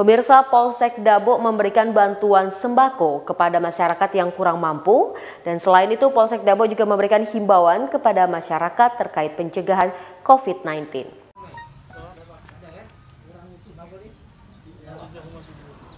Pemirsa Polsek Dabo memberikan bantuan sembako kepada masyarakat yang kurang mampu dan selain itu Polsek Dabo juga memberikan himbauan kepada masyarakat terkait pencegahan COVID-19.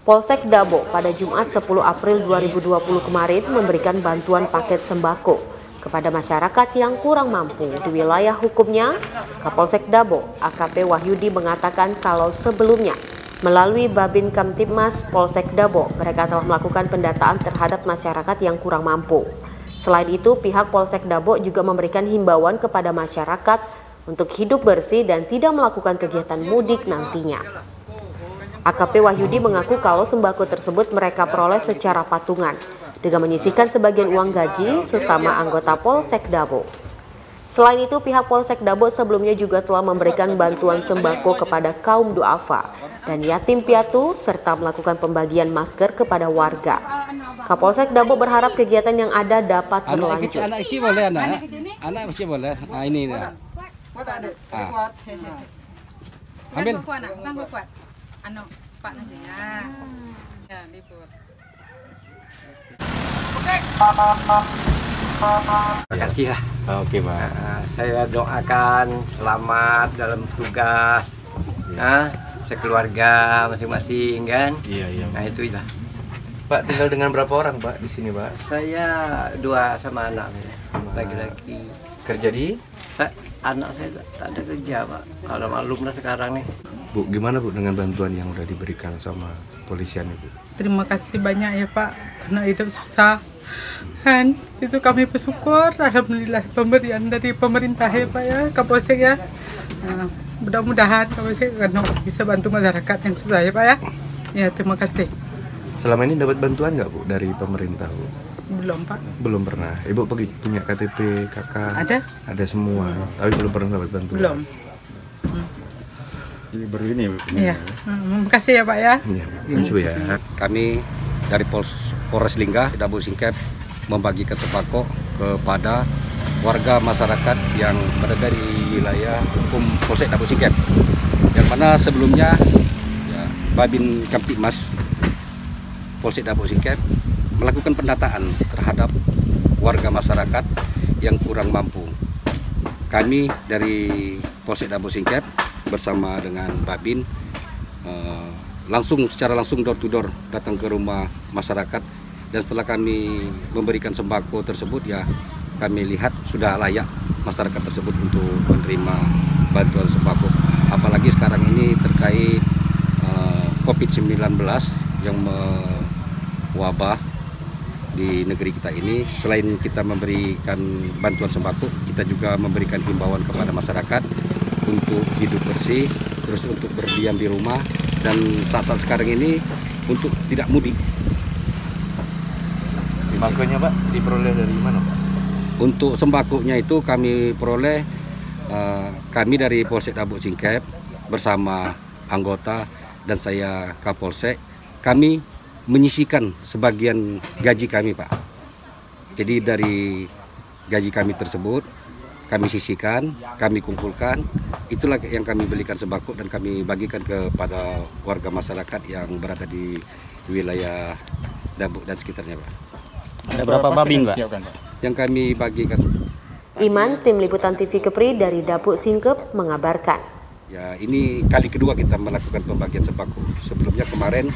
Polsek Dabo pada Jumat 10 April 2020 kemarin memberikan bantuan paket sembako kepada masyarakat yang kurang mampu di wilayah hukumnya. Kapolsek Dabo, AKP Wahyudi mengatakan kalau sebelumnya Melalui Babin Kamtibmas Polsek Dabo, mereka telah melakukan pendataan terhadap masyarakat yang kurang mampu. Selain itu, pihak Polsek Dabo juga memberikan himbauan kepada masyarakat untuk hidup bersih dan tidak melakukan kegiatan mudik nantinya. AKP Wahyudi mengaku kalau sembako tersebut mereka peroleh secara patungan dengan menyisihkan sebagian uang gaji sesama anggota Polsek Dabo. Selain itu, pihak Polsek Dabo sebelumnya juga telah memberikan bantuan sembako kepada kaum duafa dan yatim piatu serta melakukan pembagian masker kepada warga. Kapolsek Dabo berharap kegiatan yang ada dapat berlanjut. Anak kecil boleh anak, anak kecil boleh. Nah ini dia. Ah. Ambil. Anu, Pak nasi. Ah. Ya, libur. Terima kasih lah. Oke pak. Nah, saya doakan selamat dalam tugas. Nah, sekeluarga masing-masing kan. Iya iya. Nah itu lah. Pak tinggal dengan berapa orang Pak di sini Pak? Saya dua sama anak saya. Laki-laki. Kerja di? Sa- anak saya tak, tak ada kerja pak. Kalau maklum lah sekarang nih. Bu, gimana Bu dengan bantuan yang udah diberikan sama polisian Ibu? Terima kasih banyak ya Pak, karena hidup susah. Kan, itu kami bersyukur, Alhamdulillah pemberian dari pemerintah ya Pak ya, Kapolsek ya. Nah, mudah-mudahan Kapolsek kan bisa bantu masyarakat yang susah ya Pak ya. Ya, terima kasih. Selama ini dapat bantuan nggak Bu dari pemerintah Bu? Belum Pak, Belum pernah. Ibu pergi punya KTP kakak? ada? Ada semua, tapi belum pernah dapat bantuan. Belum. Baru ini Iya, terima kasih ya Pak ya. Iya, makasih Bu ya. Kami dari Pols Polres Lingga, Dabu Singkep membagikan sembako kepada warga masyarakat yang berada di wilayah hukum Polsek Dabu Singkep. Yang mana sebelumnya ya, Babin Kamtibmas Polsek Dabu Singkep melakukan pendataan terhadap warga masyarakat yang kurang mampu. Kami dari Polsek Dabu Singkep bersama dengan Babin eh, langsung secara langsung door to door datang ke rumah masyarakat. Dan setelah kami memberikan sembako tersebut ya kami lihat sudah layak masyarakat tersebut untuk menerima bantuan sembako. Apalagi sekarang ini terkait eh, COVID-19 yang mewabah di negeri kita ini. Selain kita memberikan bantuan sembako kita juga memberikan himbauan kepada masyarakat untuk hidup bersih terus untuk berdiam di rumah dan saat-saat sekarang ini untuk tidak mudik. Sembakonya Pak diperoleh dari mana Pak? untuk sembakonya itu kami peroleh eh, kami dari Polsek Dabuk Singkep bersama anggota dan saya Kapolsek. Kami menyisikan sebagian gaji kami Pak. Jadi dari gaji kami tersebut kami sisihkan, kami kumpulkan, itulah yang kami belikan sembako dan kami bagikan kepada warga masyarakat yang berada di wilayah Dabuk dan sekitarnya, Pak. ada berapa babin Pak? Yang kami bagikan Iman, Tim Liputan TV Kepri dari Dapuk Singkep mengabarkan. ya ini kali kedua kita melakukan pembagian sembako. Sebelumnya kemarin